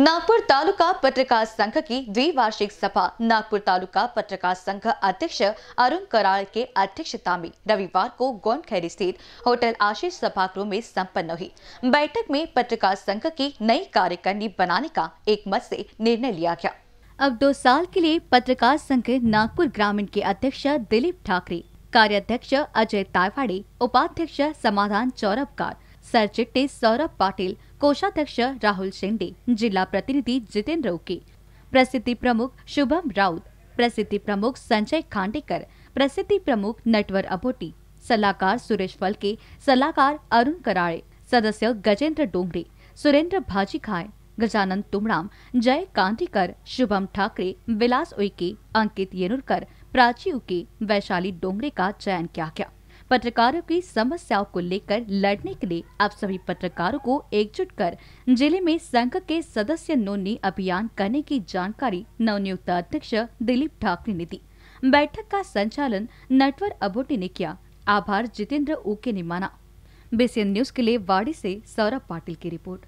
नागपुर तालुका पत्रकार संघ की द्विवार्षिक सभा। नागपुर तालुका पत्रकार संघ अध्यक्ष अरुण कराल के अध्यक्षता में रविवार को गोंडखैरी स्थित होटल आशीष सभागृह में संपन्न हुई। बैठक में पत्रकार संघ की नई कार्यकारिणी बनाने का एक मत से निर्णय लिया गया। अब दो साल के लिए पत्रकार संघ नागपुर ग्रामीण के अध्यक्ष दिलीप ठाकरे, कार्याध्यक्ष अजय तायवाड़े उपाध्यक्ष समाधान चौरबकार सरचिट्टे सौरभ पाटिल, कोषाध्यक्ष राहुल शिंदे जिला प्रतिनिधि जितेंद्र उके प्रसिद्धि प्रमुख शुभम राउत, प्रसिद्धि प्रमुख संजय खांडेकर, प्रसिद्धि प्रमुख नटवर अबोटी, सलाहकार सुरेश फलके, सलाहकार अरुण कराळे सदस्य गजेंद्र डोंगरे, सुरेंद्र भाजी भाजीखाय गजानन तुमड़ाम, जय कांतीकर, शुभम ठाकरे, विलास उइके, अंकित येनुरकर, प्राची उके वैशाली डोंगरे का चयन किया गया। पत्रकारों की समस्याओं को लेकर लड़ने के लिए अब सभी पत्रकारों को एकजुट कर ज़िले में संघ के सदस्य नोनी अभियान करने की जानकारी नवनियुक्त अध्यक्ष दिलीप ठाकरे ने दी। बैठक का संचालन नटवर अबोटी ने किया। आभार जितेंद्र ऊके ने माना। बीसीएन न्यूज़ के लिए वाड़ी से सौरभ पाटिल की रिपोर्ट।